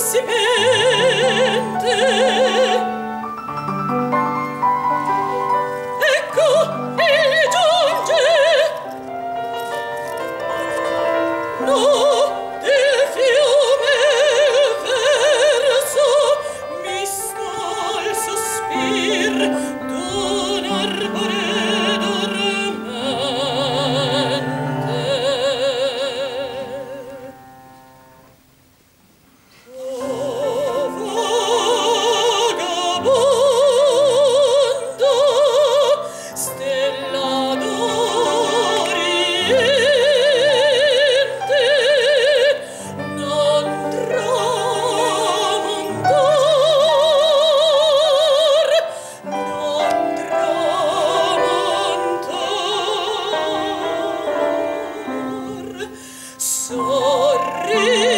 себе. do.